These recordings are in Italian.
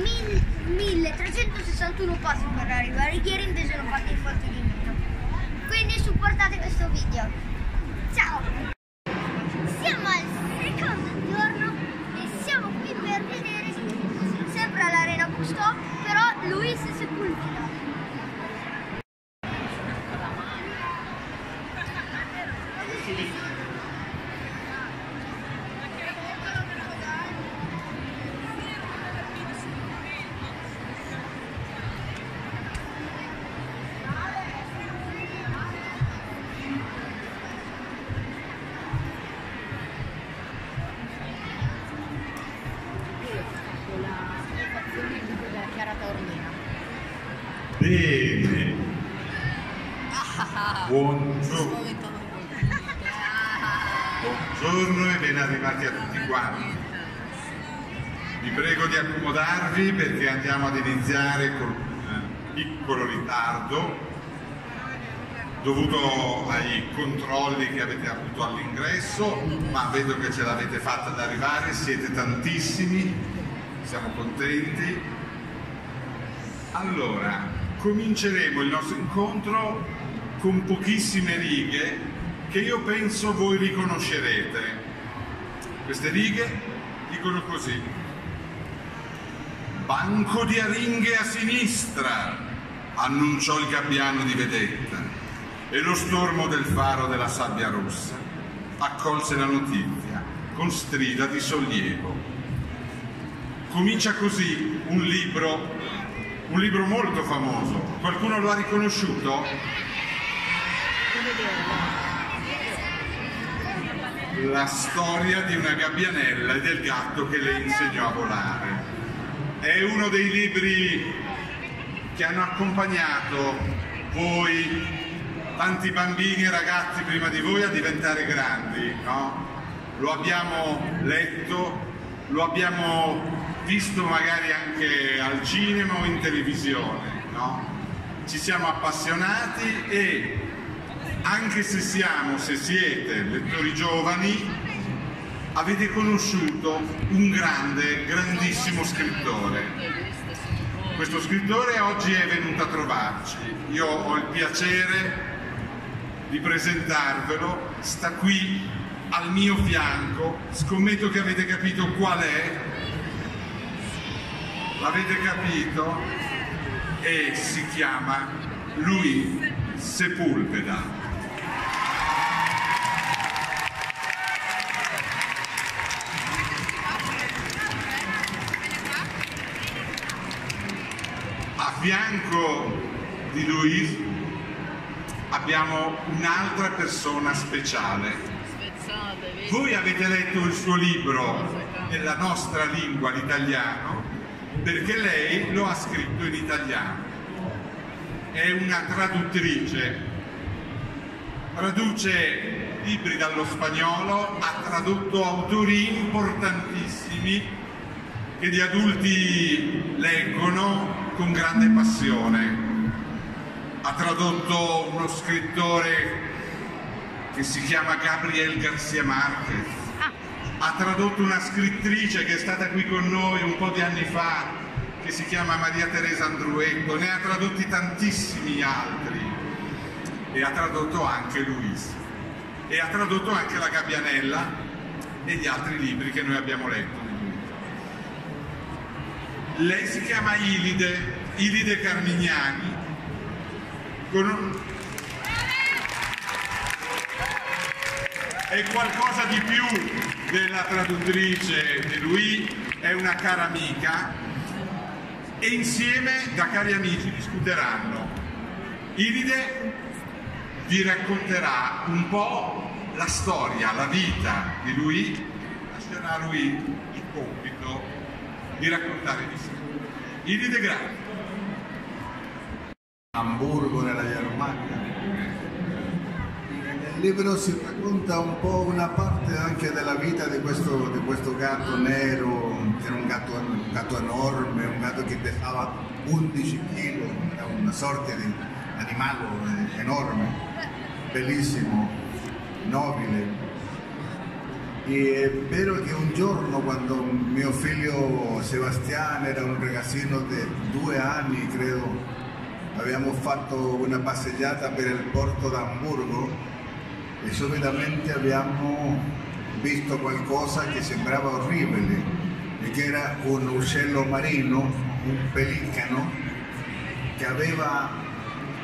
1361 passi arrivati a tutti quanti. Vi prego di accomodarvi perché andiamo ad iniziare con un piccolo ritardo dovuto ai controlli che avete avuto all'ingresso, ma vedo che ce l'avete fatta ad arrivare, siete tantissimi, siamo contenti. Allora, cominceremo il nostro incontro con pochissime righe che io penso voi riconoscerete. Queste righe dicono così. Banco di aringhe a sinistra, annunciò il gabbiano di vedetta, e lo stormo del faro della sabbia rossa accolse la notizia con strida di sollievo. Comincia così un libro, un libro molto famoso. Qualcuno lo ha riconosciuto? La storia di una gabbianella e del gatto che le insegnò a volare. È uno dei libri che hanno accompagnato voi, tanti bambini e ragazzi prima di voi, a diventare grandi, no? Lo abbiamo letto, lo abbiamo visto magari anche al cinema o in televisione, no? Ci siamo appassionati e anche se siamo, se siete lettori giovani, avete conosciuto un grande, grandissimo scrittore. Questo scrittore oggi è venuto a trovarci. Io ho il piacere di presentarvelo, sta qui al mio fianco, scommetto che avete capito qual è, l'avete capito e si chiama Louis Sepulveda. Fianco di Louis abbiamo un'altra persona speciale. Voi avete letto il suo libro nella nostra lingua, l'italiano, perché lei lo ha scritto in italiano. È una traduttrice, traduce libri dallo spagnolo, ha tradotto autori importantissimi che gli adulti leggono con grande passione. Ha tradotto uno scrittore che si chiama Gabriel Garcia Marquez, ha tradotto una scrittrice che è stata qui con noi un po' di anni fa, che si chiama Maria Teresa Andruetto, ne ha tradotti tantissimi altri e ha tradotto anche Luis e ha tradotto anche La Gabbianella e gli altri libri che noi abbiamo letto. Lei si chiama Ilide, Ilide Carmignani, un... è qualcosa di più della traduttrice di lui, è una cara amica e insieme da cari amici discuteranno. Ilide vi racconterà un po' la storia, la vita di lui, lascerà lui di raccontare di sé. Ilide grazie. Hamburgo nella Germania. Nel libro si racconta un po' una parte anche della vita di questo, di questo gatto nero era un gatto, un gatto enorme, un gatto che pesava 11 kg, era una sorta di animale enorme, bellissimo, nobile. E è vero che un giorno quando mio figlio Sebastiano era un ragazzino di due anni, credo, abbiamo fatto una passeggiata per il porto d'Hamburgo e subitamente abbiamo visto qualcosa che sembrava orribile e che era un uccello marino, un pelicano, che aveva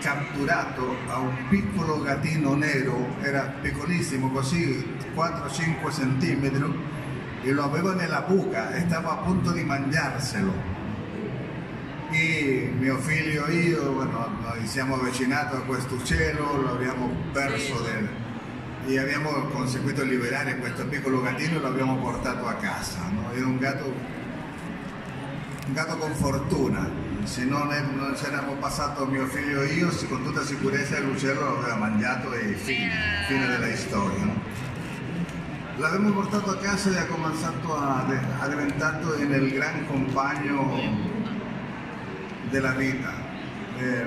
catturato a un piccolo gattino nero, era piccolissimo, così 4-5 centimetri, e lo aveva nella buca, stava a punto di mangiarselo. E mio figlio e io bueno, noi siamo avvicinati a questo uccello, lo abbiamo perso del, e abbiamo conseguito liberare questo piccolo gattino e lo abbiamo portato a casa. No? Era un gatto, un gatto con fortuna, se non, è, non c'eravamo passato mio figlio e io, con tutta sicurezza l'uccello lo aveva mangiato e fine, fine della storia. No? L'abbiamo portato a casa e ha cominciato a, a diventare il gran compagno della vita. Eh,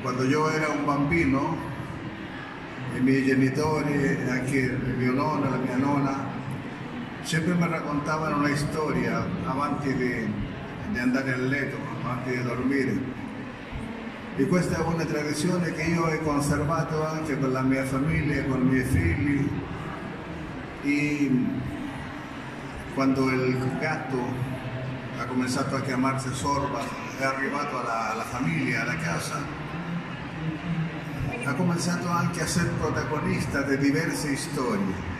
quando io ero un bambino, i miei genitori, anche il mio nonno la mia nonna, sempre mi raccontavano una storia avanti di, di andare a letto, avanti di dormire. E questa è una tradizione che io ho conservato anche con la mia famiglia, con i miei figli. E quando il gatto ha cominciato a chiamarsi Sorba, è arrivato alla, alla famiglia, alla casa, ha cominciato anche a essere protagonista di diverse storie.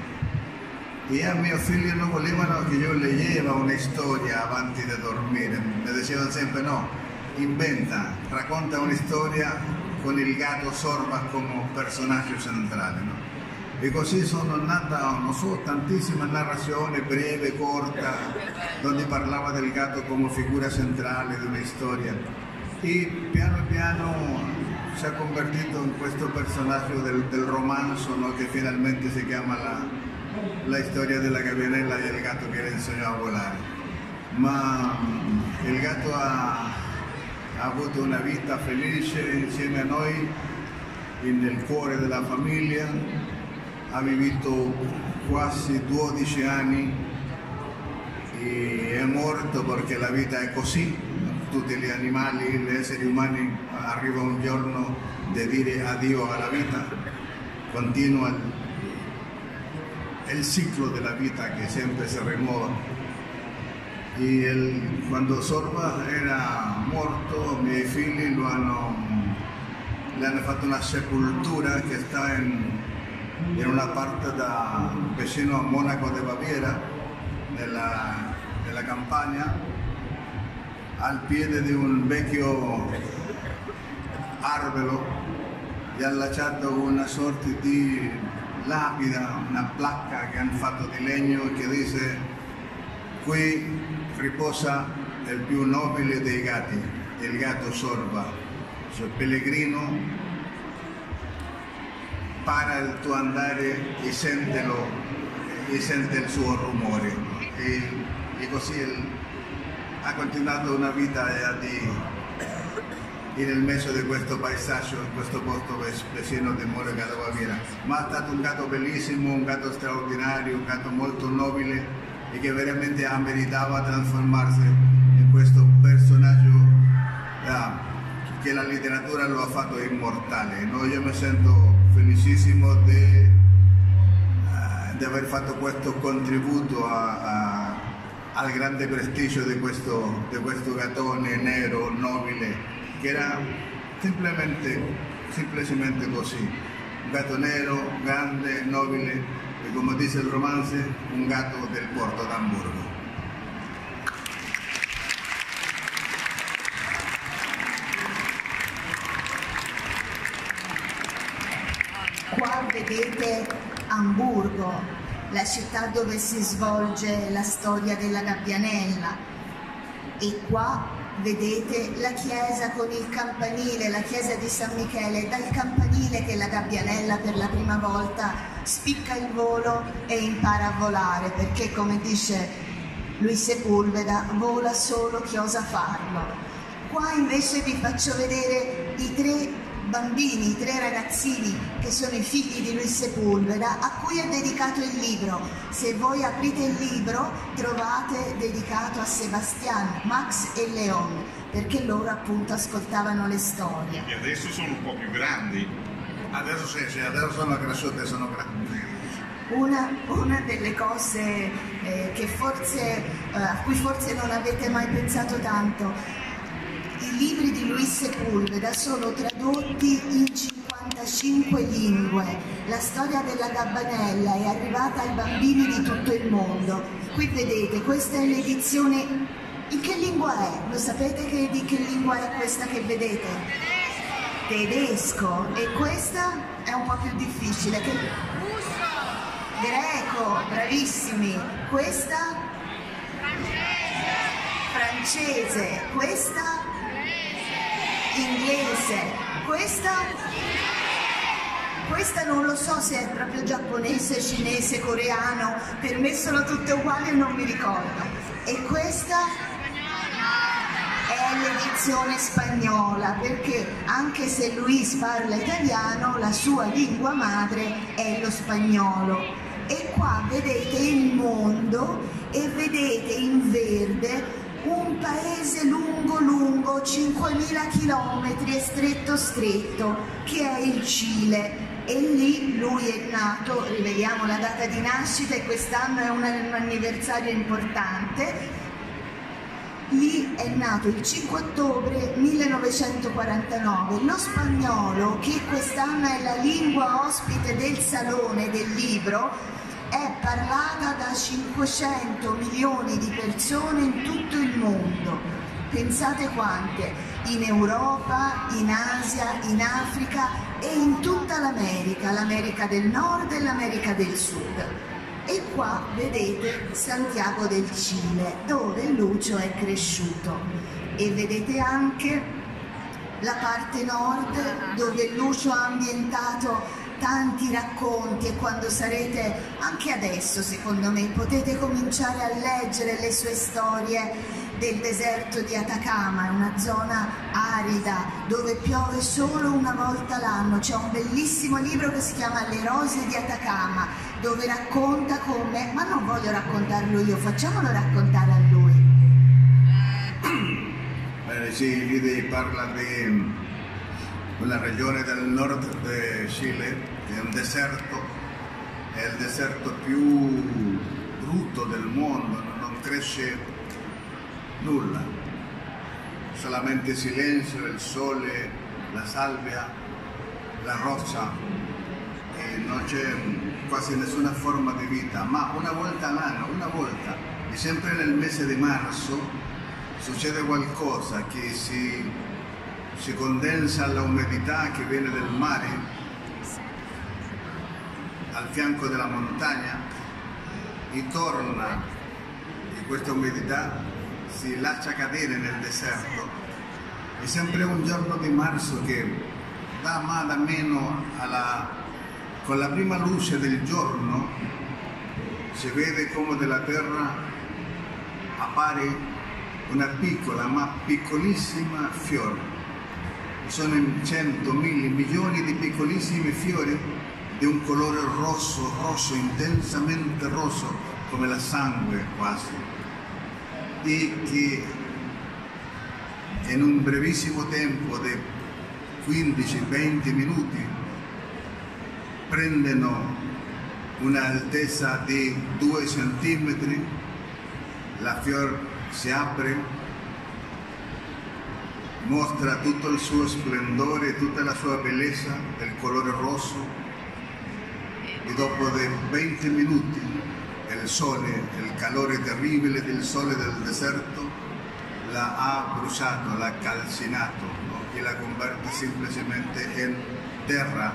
E a mio figlio non volevano che io leggeva una storia avanti di dormire, mi dicevano sempre no, inventa, racconta una storia con il gatto Sorba come personaggio centrale. No? E così sono non so, tantissime narrazioni breve, corta, dove parlava del gatto come figura centrale di una storia. E piano piano si è convertito in questo personaggio del, del romanzo no? che finalmente si chiama la, la storia della gabbianella e il gatto che le insegnò a volare. Ma il ha, ha avuto una vita felice insieme a noi nel cuore della famiglia ha vivuto quasi 12 anni e è morto perché la vita è così, tutti gli animali, gli esseri umani arriva un giorno di dire addio alla vita, continua il, il ciclo della vita che sempre si rinnova. E il, quando Sorba era morto, i miei figli lo hanno, le hanno fatto una sepoltura che sta in in una parte da, vicino a Monaco de Baviera, nella, nella campagna, al piede di un vecchio albero gli ha lasciato una sorta di lapida, una placca che hanno fatto di legno che dice qui riposa il più nobile dei gatti, il gatto sorba, cioè pellegrino para il tuo andare e sentilo e sente il suo rumore e, e così il, ha continuato una vita di, nel mezzo di questo paesaggio, in questo posto vicino di Monaca da Baviera. Ma è stato un gatto bellissimo, un gatto straordinario, un gatto molto nobile e che veramente ha meritato trasformarsi in questo personaggio uh, che la letteratura lo ha fatto immortale. No? Io mi sento felicissimo di, uh, di aver fatto questo contributo a, a, al grande prestigio di questo, di questo gattone nero, nobile, che era semplicemente, semplicemente così. Un gatto nero, grande, nobile, e come dice il romance, un gatto del porto d'Hamburgo. Qua vedete Amburgo, la città dove si svolge la storia della Gabbianella e qua vedete la chiesa con il campanile, la chiesa di San Michele, dal campanile che la Gabbianella per la prima volta spicca il volo e impara a volare perché come dice Lui Sepulveda vola solo chi osa farlo. Qua invece vi faccio vedere i tre bambini, i tre ragazzini che sono i figli di Luis Sepulveda a cui è dedicato il libro. Se voi aprite il libro trovate dedicato a Sebastian, Max e Leon, perché loro appunto ascoltavano le storie. E adesso sono un po' più grandi. Adesso sì, sì, adesso sono cresciute, sono grandi. Una, una delle cose eh, che forse, eh, a cui forse non avete mai pensato tanto, libri di Luis Sepulveda sono tradotti in 55 lingue. La storia della Gabbanella è arrivata ai bambini di tutto il mondo. Qui vedete, questa è l'edizione. In che lingua è? Lo sapete che, di che lingua è questa che vedete? Tedesco. E questa è un po' più difficile. Che... Greco, bravissimi. Questa? Francese. Questa? Inglese. Questa? Questa non lo so se è proprio giapponese, cinese, coreano, per me sono tutte uguali e non mi ricordo. E questa? È l'edizione spagnola, perché anche se Luis parla italiano, la sua lingua madre è lo spagnolo. E qua vedete il mondo e vedete in verde un paese lungo lungo, 5.000 chilometri e stretto stretto, che è il Cile. E lì lui è nato, riveliamo la data di nascita e quest'anno è un anniversario importante. Lì è nato il 5 ottobre 1949. Lo spagnolo, che quest'anno è la lingua ospite del Salone del Libro, è parlata da 500 milioni di persone in tutto il mondo. Pensate quante? In Europa, in Asia, in Africa e in tutta l'America, l'America del Nord e l'America del Sud. E qua vedete Santiago del Cile, dove Lucio è cresciuto. E vedete anche la parte nord dove Lucio ha ambientato tanti racconti e quando sarete, anche adesso secondo me, potete cominciare a leggere le sue storie del deserto di Atacama, è una zona arida dove piove solo una volta l'anno. C'è un bellissimo libro che si chiama Le rose di Atacama dove racconta come, ma non voglio raccontarlo io, facciamolo raccontare a lui. Bene, sì, lì parla di una regione del nord del Cile, è un deserto, è il deserto più brutto del mondo, non cresce nulla, solamente silenzio, il sole, la salvia, la roccia e non c'è quasi nessuna forma di vita, ma una volta all'anno, una volta, e sempre nel mese di marzo, succede qualcosa che si si condensa la umidità che viene dal mare al fianco della montagna torna e questa umidità si lascia cadere nel deserto. È sempre un giorno di marzo che da ma da meno alla, con la prima luce del giorno si vede come della terra appare una piccola ma piccolissima fiore sono in cento, mille, milioni di piccolissimi fiori di un colore rosso, rosso, intensamente rosso, come la sangue quasi, e che in un brevissimo tempo di 15-20 minuti prendono un'altezza di 2 centimetri, la fior si apre mostra tutto il suo splendore, tutta la sua bellezza del colore rosso e dopo 20 minuti il sole, il calore terribile del sole del deserto la ha bruciato, l'ha calcinato no? e la converte semplicemente in terra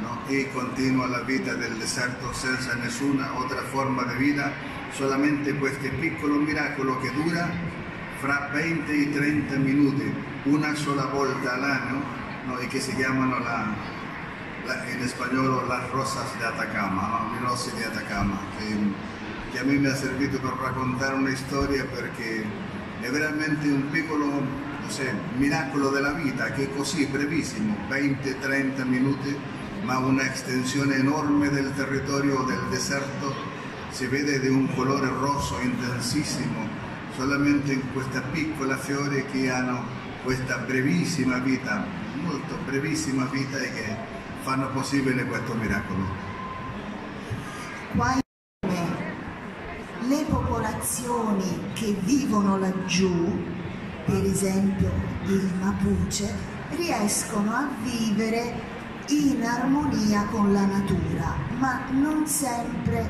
no? e continua la vita del deserto senza nessuna altra forma di vita, solamente questo piccolo miracolo che dura fra 20 e 30 minuti, una sola volta all'anno, no, e che si chiamano la, in spagnolo las rosas de Atacama, no? le rose di Atacama. Che a me ha servito per raccontare una storia perché è veramente un piccolo so, miracolo della vita che è così brevissimo, 20-30 minuti, ma una estensione enorme del territorio del deserto si vede di un colore rosso intensissimo solamente in questa piccola fiore che hanno questa brevissima vita, molto brevissima vita e che fanno possibile questo miracolo. Qua le popolazioni che vivono laggiù, per esempio il Mapuche, riescono a vivere in armonia con la natura, ma non sempre,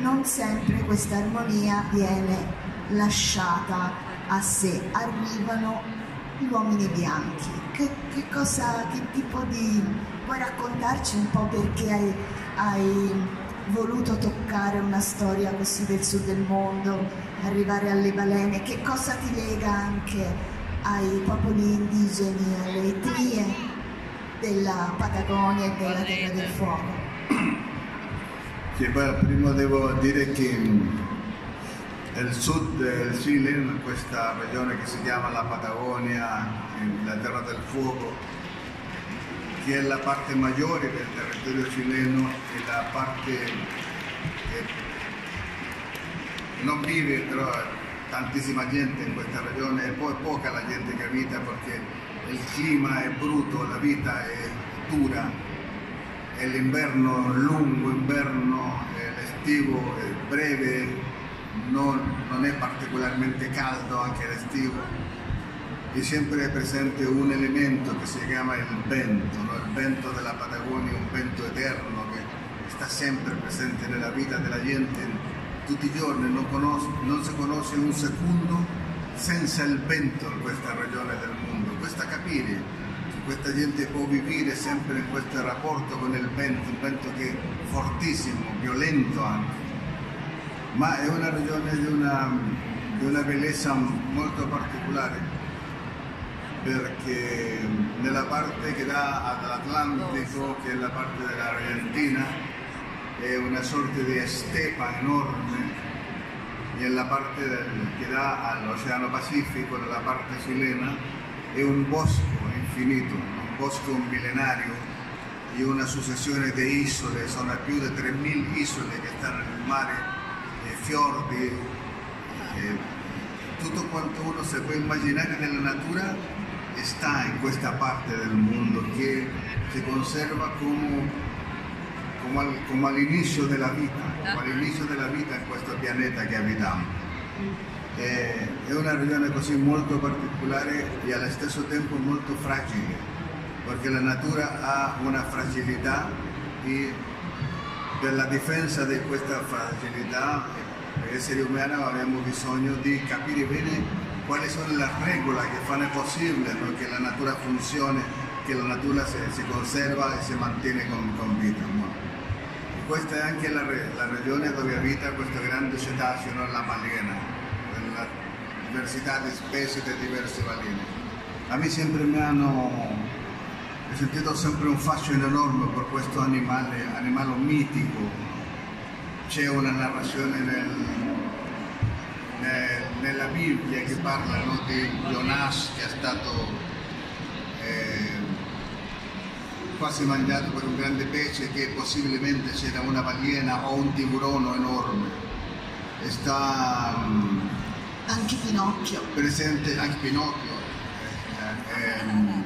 non sempre questa armonia viene lasciata a sé, arrivano gli uomini bianchi. Che, che cosa, che tipo di... puoi raccontarci un po' perché hai, hai voluto toccare una storia così del sud del mondo, arrivare alle balene, che cosa ti lega anche ai popoli indigeni, alle etnie della Patagonia e della Terra del Fuoco? Sì, beh, prima devo dire che il sud del Cile, in questa regione che si chiama la Patagonia, la Terra del Fuoco, che è la parte maggiore del territorio cileno e la parte che non vive però tantissima gente in questa regione e poi poca la gente che abita perché il clima è brutto, la vita è dura, e l'inverno è lungo, inverno, l'estivo è breve, non, non è particolarmente caldo anche l'estivo e sempre è presente un elemento che si chiama il vento, no? il vento della Patagonia, un vento eterno che sta sempre presente nella vita della gente tutti i giorni, non, conosce, non si conosce un secondo senza il vento in questa regione del mondo. Questo capire che questa gente può vivere sempre in questo rapporto con il vento, un vento che è fortissimo, violento anche, ma è una regione di una, di una bellezza molto particolare perché nella parte che dà all'Atlantico, che è la parte dell'Argentina, è una sorta di stepa enorme. E nella parte del, che dà all'Oceano Pacifico, nella parte cilena, è un bosco infinito, un bosco millenario e una successione di isole, sono più di 3.000 isole che stanno nel mare, e fiordi, e tutto quanto uno si può immaginare nella natura sta in questa parte del mondo che si conserva come, come, al, come all'inizio della vita, come all'inizio della vita in questo pianeta che abitiamo. E, è una regione così molto particolare e allo stesso tempo molto fragile, perché la natura ha una fragilità e per la difesa di questa fragilità, esseri umani abbiamo bisogno di capire bene quali sono le regole che fanno possibile no? che la natura funzioni, che la natura si, si conserva e si mantiene con, con vita. No? Questa è anche la, la, regione dove abita questo grande cetaceo, no? la balena, la diversità di specie di diverse balene. A me sempre mi hanno ho sentito sempre un fascino enorme per questo animale, animale mitico. C'è una narrazione nel, nella Bibbia che parlano di Jonas che è stato eh, quasi mangiato per un grande pesce che possibilmente c'era una balena o un tiburone enorme. Sta um, anche Pinocchio. Presente anche Pinocchio. Eh, ehm,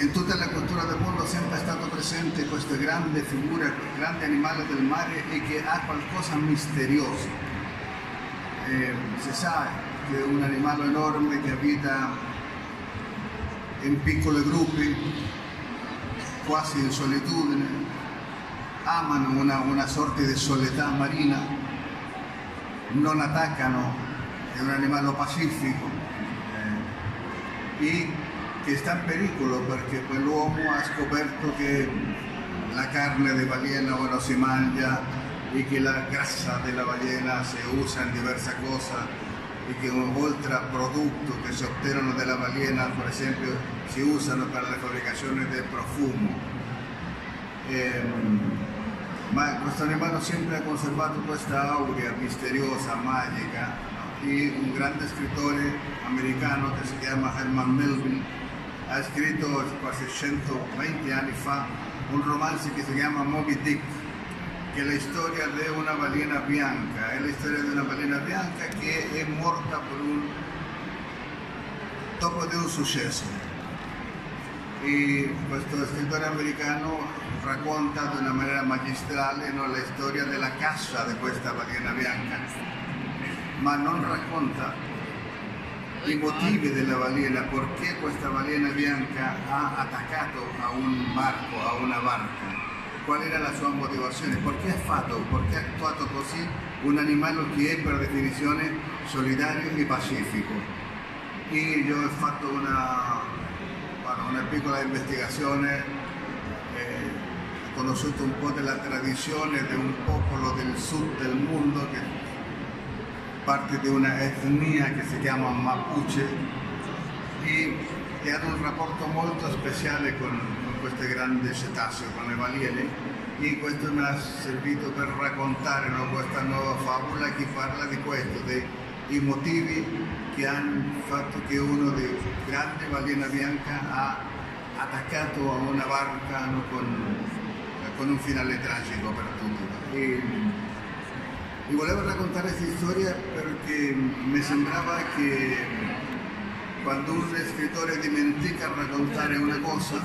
in tutta la cultura del mondo è sempre stato presente questa grande figura, grande animale del mare e che ha qualcosa misterioso eh, si sa che è un animale enorme che abita in piccoli gruppi, quasi in solitudine, amano una, una sorta di soledad marina, non attaccano, è un animale pacifico eh, e che sta in pericolo perché l'uomo ha scoperto che la carne di balena ora si mangia y que la grasa de la ballena se usa en diversas cosas y que oltre a productos que se obtienen de la ballena, por ejemplo, se usan para las fabricaciones de profumo. Eh, ma questo animale sempre ha conservato questa aurea misteriosa, magica, no? e un grande scrittore americano che si chiama Herman Melville ha scritto quasi 120 anni fa un romanzo che si chiama Moby Dick, è la storia di una balena bianca, è la storia di una balena bianca che è morta un, dopo di un successo. E questo scrittore americano racconta di una maniera magistrale no, la storia della caccia di questa balena bianca, ma non racconta i motivi della balena, perché questa balena bianca ha attaccato a un barco, a una barca, qual era la sua motivazione, perché ha fatto, perché ha attuato così un animale che è per definizione solidario e pacifico. E io ho fatto una, bueno, una piccola investigazione, eh, ho conosciuto un po' della tradizione di un popolo del sud del mondo che parte di una etnia che si chiama Mapuche e che hanno un rapporto molto speciale con queste grandi cetacee, con le balene e questo mi ha servito per raccontare no, questa nuova favola che parla di questo, dei motivi che hanno fatto che uno dei grandi balena bianca ha attaccato a una barca no, con, con, un finale tragico per tutti. E, e volevo raccontare questa storia perché mi sembrava che quando un scrittore dimentica raccontare una cosa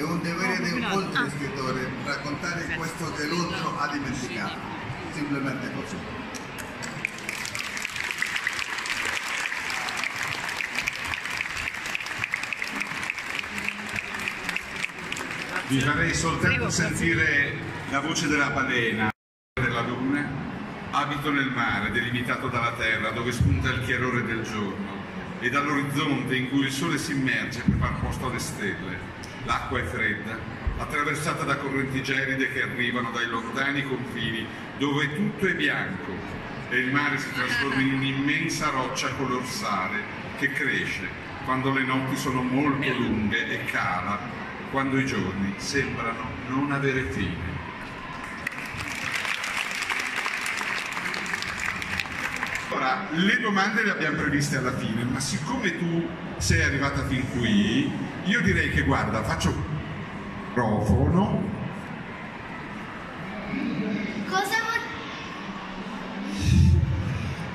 è un dovere di un altro scrittore raccontare questo che l'altro ha dimenticato semplicemente così Vi farei soltanto sentire la voce della balena, della luna, abito nel mare, delimitato dalla terra, dove spunta il chiarore del giorno e dall'orizzonte in cui il sole si immerge per far posto alle stelle. L'acqua è fredda, attraversata da correnti gelide che arrivano dai lontani confini dove tutto è bianco e il mare si trasforma in un'immensa roccia color sale che cresce quando le notti sono molto lunghe e cala quando i giorni sembrano non avere fine. Ora, le domande le abbiamo previste alla fine, ma siccome tu sei arrivata fin qui, io direi che guarda, faccio microfono. Cosa, vo-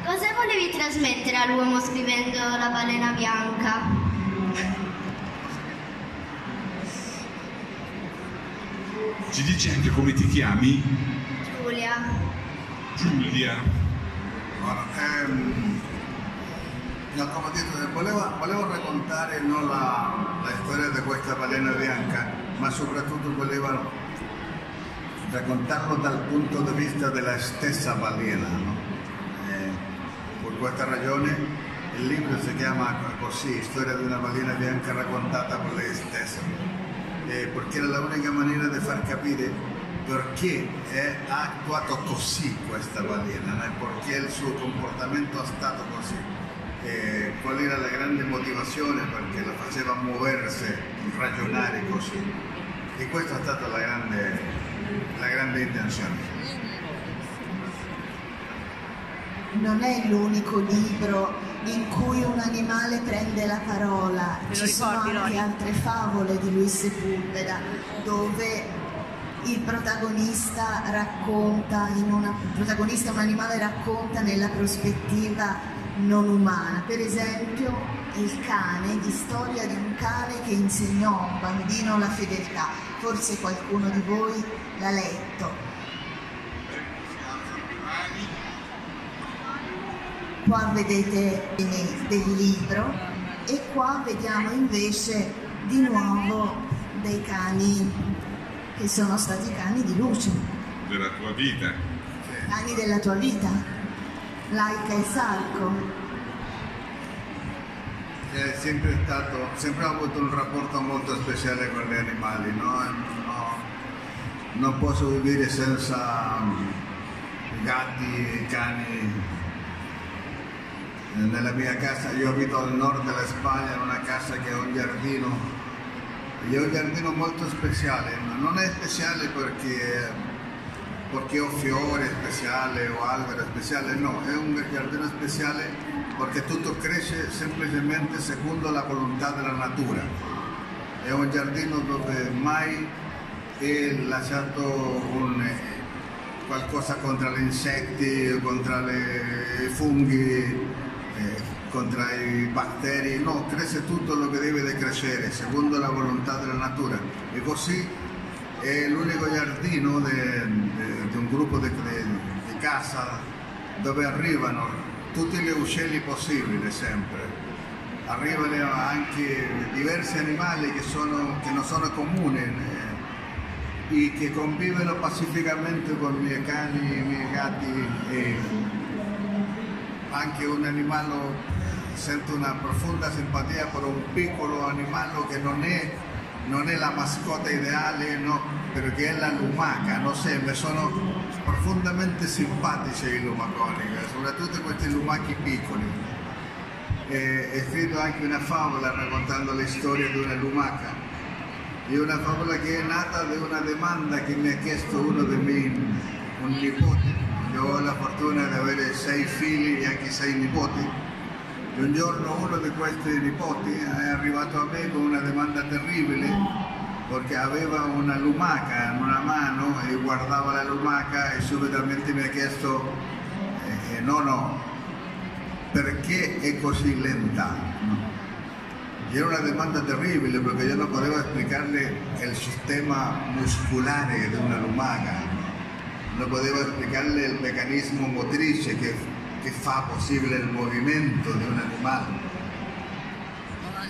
Cosa volevi trasmettere all'uomo scrivendo La balena bianca? Ci dici anche come ti chiami? Giulia. Giulia. Guarda, ehm, no, eh, volevo, volevo raccontare no, la, la storia di questa balena bianca, ma soprattutto volevo raccontarlo dal punto di vista della stessa balena. no? Eh, per questa ragione il libro si chiama così, Storia di una balena bianca raccontata per lei stessa, eh, perché era l'unica maniera di far capire perché è, ha attuato così questa balena, perché il suo comportamento è stato così, eh, qual era la grande motivazione perché la faceva muoversi, ragionare così. E questa è stata la grande, la grande intenzione. Non è l'unico libro in cui un animale prende la parola, ci sono anche altre favole di Luis Sepulveda dove il protagonista racconta, in una, il protagonista un animale racconta nella prospettiva non umana. Per esempio il cane, di storia di un cane che insegnò a un bambino la fedeltà. Forse qualcuno di voi l'ha letto. Qua vedete del libro e qua vediamo invece di nuovo dei cani che sono stati cani di luce, della tua vita. cani della tua vita, Laika e Sarco. È sempre stato, sempre ho avuto un rapporto molto speciale con gli animali, no? No- non posso vivere senza mm, gatti, cani. Nella mia casa, io abito al nord della Spagna, in una casa che ha un giardino, e è un giardino molto speciale, ma non è speciale perché perché ho fiore speciale o albero speciale, no, è un giardino speciale perché tutto cresce semplicemente secondo la volontà della natura. È un giardino dove mai è lasciato un, qualcosa contro gli insetti, contro i funghi, eh, contro i batteri, no, cresce tutto lo che deve crescere secondo la volontà della natura. E così è l'unico giardino di un gruppo di casa dove arrivano tutti gli uccelli possibili sempre. Arrivano anche diversi animali che, sono, che non sono comuni eh, e che convivono pacificamente con i miei cani, i miei gatti e anche un animale sento una profonda simpatia per un piccolo animale che non è non è la mascotta ideale, no, perché è la lumaca, non sempre, sono profondamente simpatici i lumaconi, soprattutto questi lumachi piccoli. E, è scritto anche una favola raccontando la storia di una lumaca, di una favola che è nata da una domanda che mi ha chiesto uno dei miei un nipote. Io ho la fortuna di avere sei figli e anche sei nipoti un giorno uno di questi nipoti è arrivato a me con una domanda terribile perché aveva una lumaca in una mano e guardava la lumaca e subitamente mi ha chiesto eh, no no perché è così lenta? Era una domanda terribile perché io non potevo explicarle il sistema muscolare di una lumaca non potevo explicarle il meccanismo motrice che che fa possibile il movimento di un animale.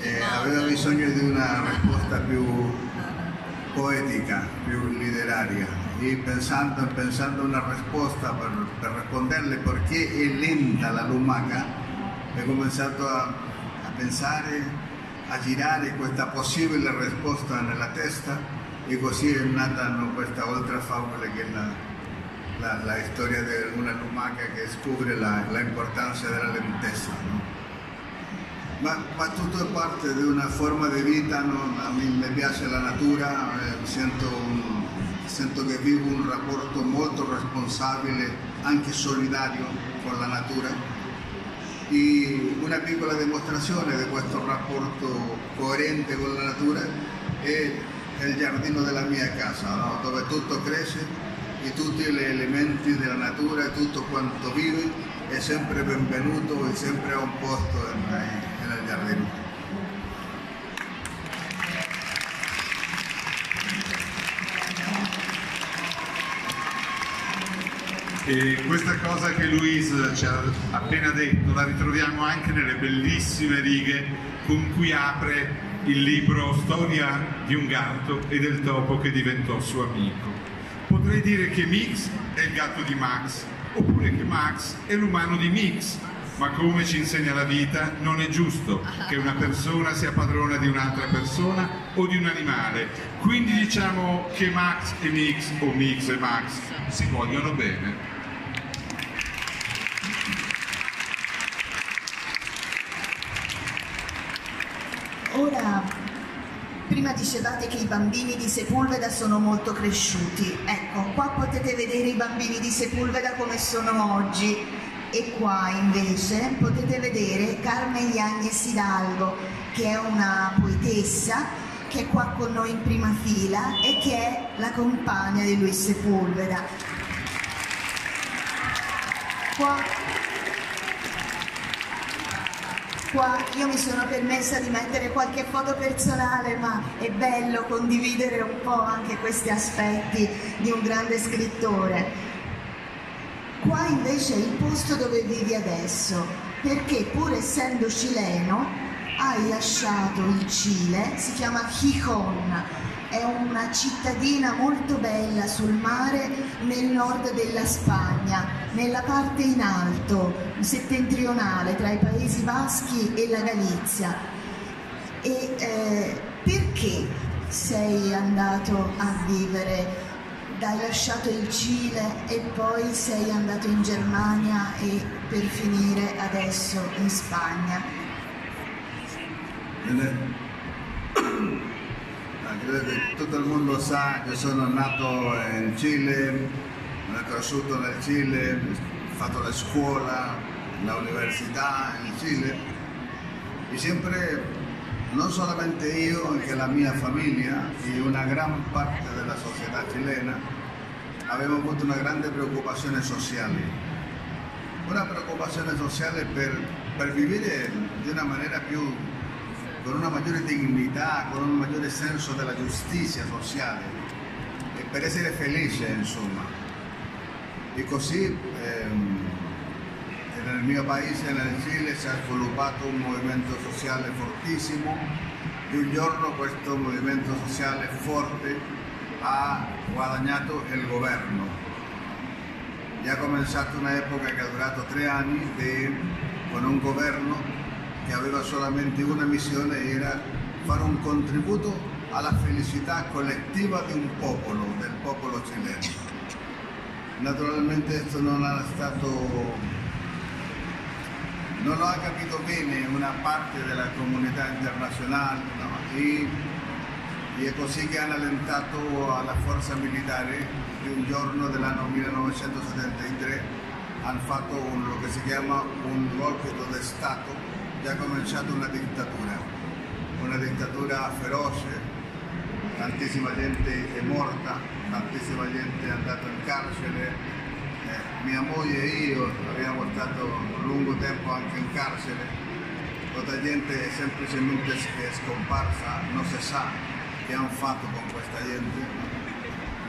Eh, aveva bisogno di una risposta più poetica, più letteraria e pensando, pensando una risposta per, per risponderle perché è lenta la lumaca, ho cominciato a, a pensare, a girare questa possibile risposta nella testa e così è nata questa altra favola che è la la, la, storia di una lumaca che scopre la, la importanza della lentezza. No? Ma, ma, tutto è parte di una forma di vita, no? a me mi piace la natura, eh, sento, che vivo un rapporto molto responsabile, anche solidario con la natura. E una piccola dimostrazione di questo rapporto coerente con la natura è il giardino della mia casa, no? dove tutto cresce e tutti gli elementi della natura, tutto quanto vive è sempre benvenuto e sempre a un posto nel giardino. E questa cosa che Luis ci ha appena detto la ritroviamo anche nelle bellissime righe con cui apre il libro Storia di un gatto e del topo che diventò suo amico. Potrei dire che Mix è il gatto di Max, oppure che Max è l'umano di Mix, ma come ci insegna la vita, non è giusto che una persona sia padrona di un'altra persona o di un animale. Quindi diciamo che Max e Mix o Mix e Max si vogliono bene. Prima dicevate che i bambini di Sepulveda sono molto cresciuti. Ecco, qua potete vedere i bambini di Sepulveda come sono oggi e qua invece potete vedere Carmen Yagnes Hidalgo, che è una poetessa che è qua con noi in prima fila e che è la compagna di Luis Sepulveda. Qua qua io mi sono permessa di mettere qualche foto personale, ma è bello condividere un po' anche questi aspetti di un grande scrittore. Qua invece è il posto dove vivi adesso, perché pur essendo cileno hai lasciato il Cile, si chiama Gijón, è una cittadina molto bella sul mare nel nord della Spagna, nella parte in alto, settentrionale, tra i Paesi Baschi e la Galizia. E eh, perché sei andato a vivere? Hai lasciato il Cile e poi sei andato in Germania e per finire adesso in Spagna. Che tutto il mondo sa che sono nato in Cile Sono cresciuto nel Cile, ho fatto la scuola, l'università in Cile e sempre, non solamente io, anche la mia famiglia e una gran parte della società cilena, abbiamo avuto una grande preoccupazione sociale. Una preoccupazione sociale per, per vivere di una maniera più, con una maggiore dignità, con un maggiore senso della giustizia sociale e per essere felice, insomma. E così ehm, nel mio paese, nel Cile, si è sviluppato un movimento sociale fortissimo e un giorno questo movimento sociale forte ha guadagnato il governo. E ha cominciato un'epoca che ha durato tre anni di, con un governo che aveva solamente una missione, era fare un contributo alla felicità collettiva di un popolo, del popolo cileno. Naturalmente questo non è stato non lo ha capito bene una parte della comunità internazionale no? e, e, è così che hanno allentato alla forza militare di un giorno dell'anno 1973 hanno fatto un, lo che si chiama un golpe di Stato ha cominciato una dittatura, una dittatura feroce, tantissima gente è morta, tantissima gente è andata in carcere, mia moglie e io abbiamo stato un lungo tempo anche in carcere, tutta gente è semplicemente scomparsa, non si sa che hanno fatto con questa gente.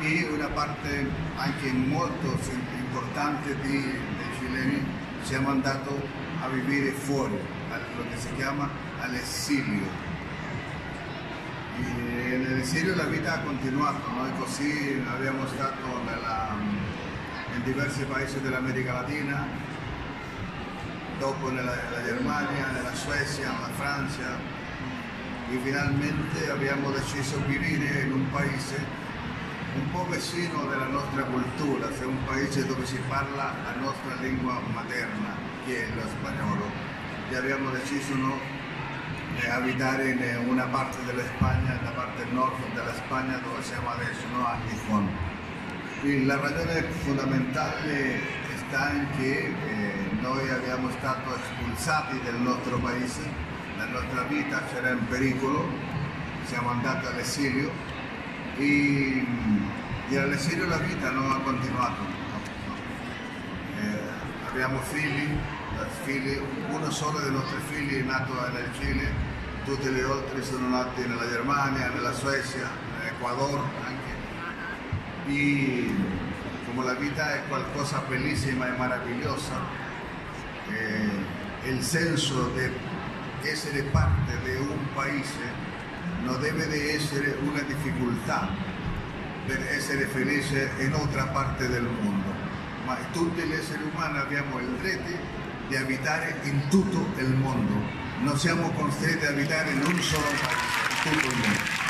E una parte anche molto importante di, dei cileni siamo andati a vivere fuori, quello che si chiama all'esilio. E nell'esilio la vita ha continuato, noi così abbiamo stato nella in diversi paesi dell'America Latina, dopo nella, nella Germania, nella Svezia, nella Francia e finalmente abbiamo deciso di vivere in un paese un po' vicino della nostra cultura, cioè un paese dove si parla la nostra lingua materna, che è lo spagnolo. E abbiamo deciso no, di abitare in una parte della Spagna, la parte nord della Spagna dove siamo adesso, no, a Gijón. La ragione fondamentale sta in che eh, noi abbiamo stato espulsati dal nostro paese, la nostra vita c'era in pericolo, siamo andati all'esilio e, e all'esilio la vita non ha continuato. Eh, abbiamo figli, figli, uno solo dei nostri figli è nato nel Cile, tutti gli altri sono nati nella Germania, nella Svezia, nell'Ecuador anche y como la vida es cosa bellísima y maravillosa, eh, el senso de ser parte de un país no debe de ser una dificultad per essere felice in otra parte del mondo, ma tutti gli esseri umani abbiamo il diritto di abitare in tutto il mondo, non siamo costretti ad abitare in un solo paese, in tutto il mondo.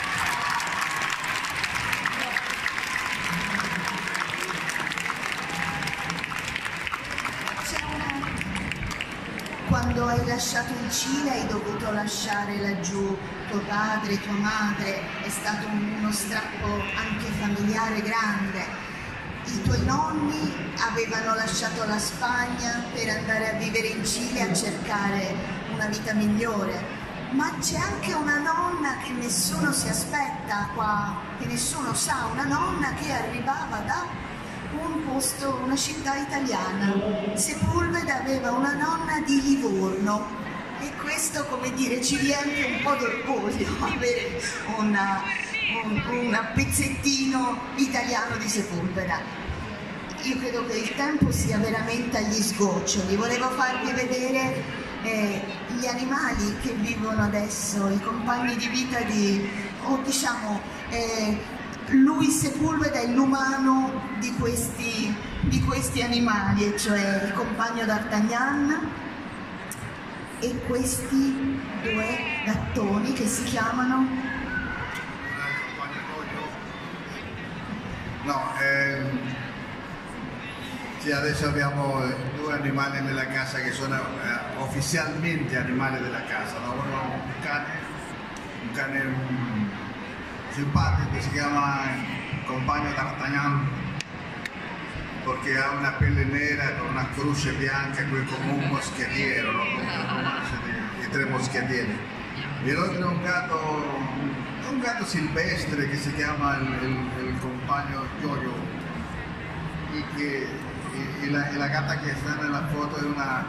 quando hai lasciato il Cile hai dovuto lasciare laggiù tuo padre, tua madre, è stato uno strappo anche familiare grande. I tuoi nonni avevano lasciato la Spagna per andare a vivere in Cile a cercare una vita migliore, ma c'è anche una nonna che nessuno si aspetta qua, che nessuno sa, una nonna che arrivava da un posto, una città italiana. Sepulveda aveva una nonna di Livorno e questo, come dire, ci riempie un po' d'orgoglio avere una, un, un pezzettino italiano di Sepulveda. Io credo che il tempo sia veramente agli sgoccioli. Volevo farvi vedere eh, gli animali che vivono adesso, i compagni di vita di, o diciamo, eh, lui Sepulveda è l'umano di questi, di questi animali, cioè il compagno d'Artagnan e questi due gattoni che si chiamano No, ehm, sì, adesso abbiamo due animali nella casa che sono eh, ufficialmente animali della casa, no? uno un cane, un cane un, simpatico che si chiama Compagno d'Artagnan perché ha una pelle nera con una croce bianca qui come un moschettiero, no? come il romanzo di, di tre moschettieri. E l'altro è un gatto, un gatto silvestre che si chiama il, il, il compagno Giorgio e, che, e, la, e la gatta che sta nella foto è una,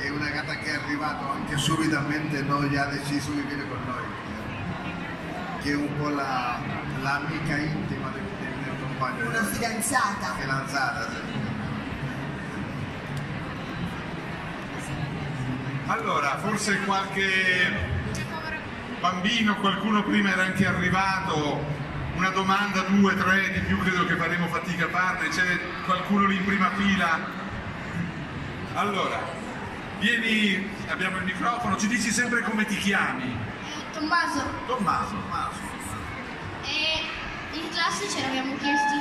è una gatta che è arrivata anche subitamente noi ha deciso di venire con noi che è un po' la, l'amica intima del, del compagno Una fidanzata. fidanzata sì. Allora, forse qualche bambino, qualcuno prima era anche arrivato, una domanda, due, tre, di più credo che faremo fatica a farne, c'è qualcuno lì in prima fila? Allora, vieni, abbiamo il microfono, ci dici sempre come ti chiami? Tommaso, Tommaso, Tommaso. e in classe ci eravamo chiesti,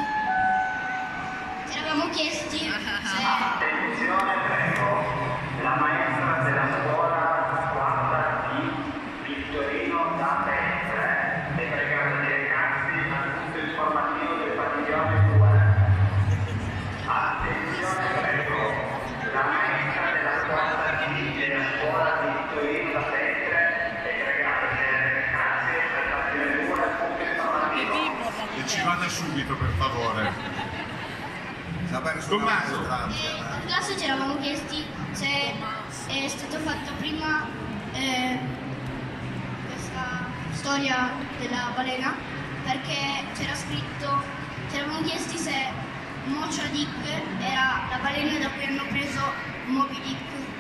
ci eravamo chiesti se Attenzione prego, la maestra subito per favore. Tommaso. e in classe ci eravamo chiesti se è stato fatto prima eh, questa storia della balena perché c'era scritto, ci eravamo chiesti se Mocha Dick era la balena da cui hanno preso Moby Dick.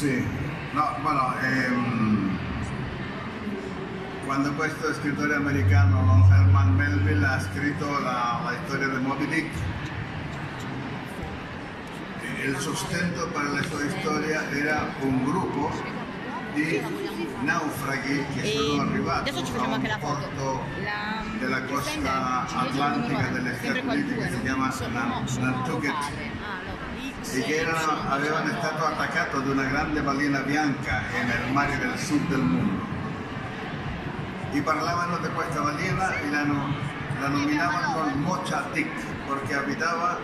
Sì, no, bueno, ehm, quando questo scrittore americano Herman Melville ha scritto la, la storia di Moby Dick, il sostento per la sua storia era un gruppo di naufraghi che sono arrivati adesso ci a facciamo un anche la foto. porto La- della il costa sender cinese atlantica uguale, degli Stati sempre quel Uniti due, che si non chiama sono- Nan- sono Nantucket locale. Ah, allora, e che erano, avevano stato attaccati da una grande balena bianca nel mare del sud del mondo. E parlavano di questa balena e la, no- la nominavano Mocha Dick perché abitava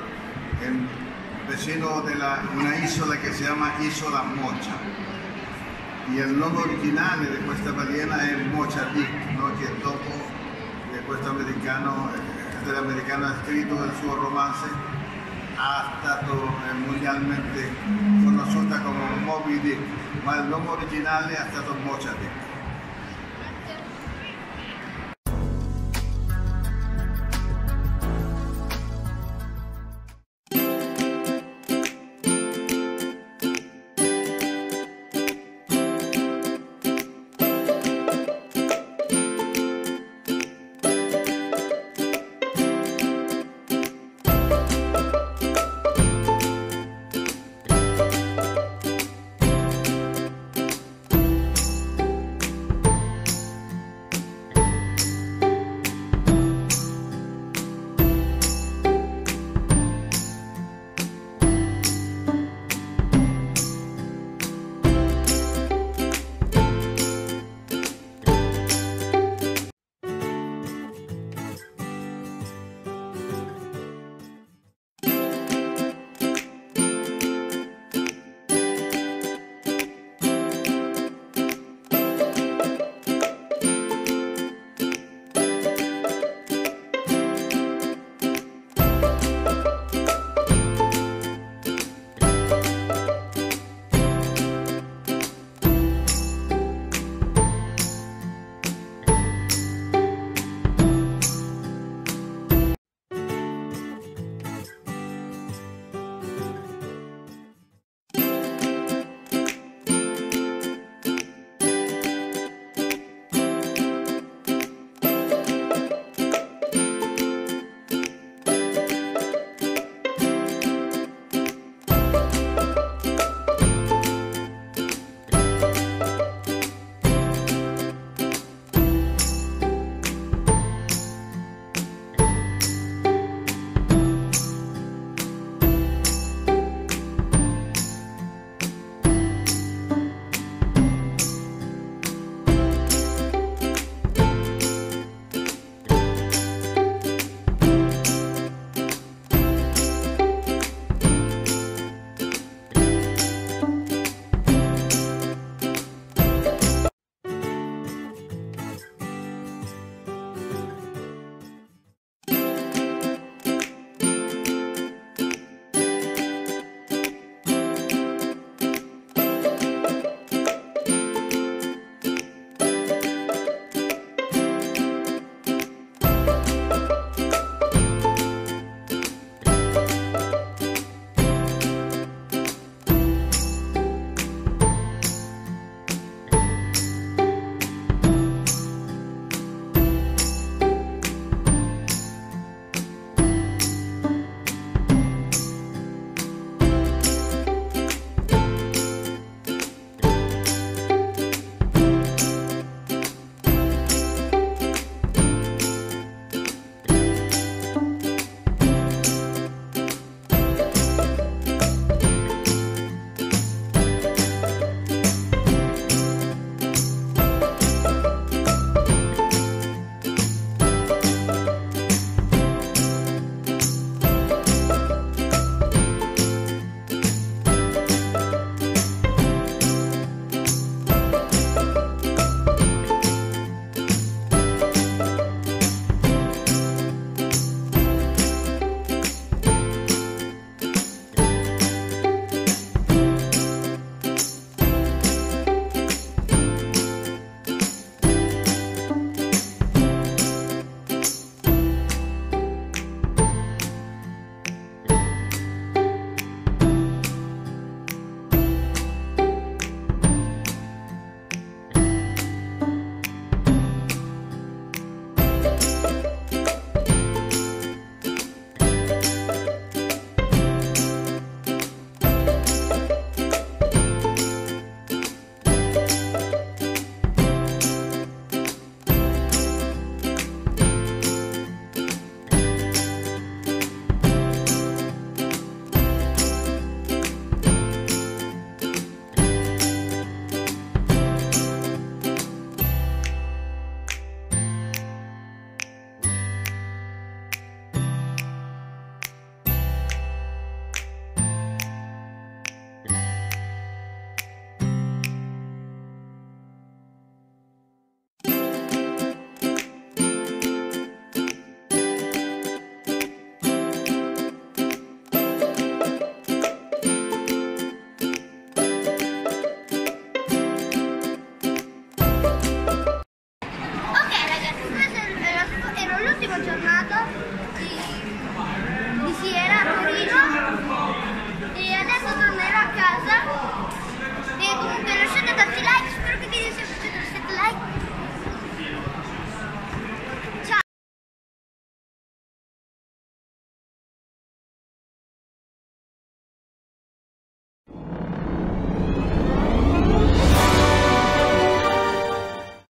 in, vicino de una isola che si chiama Isola Mocha. E il nome originale di questa balena è Mocha Dick, no? che dopo che questo americano, eh, americano ha scritto il suo romanzo ha stato eh, mondialmente conosciuta come Moby Dick, ma il nome originale è stato Mocha Dick.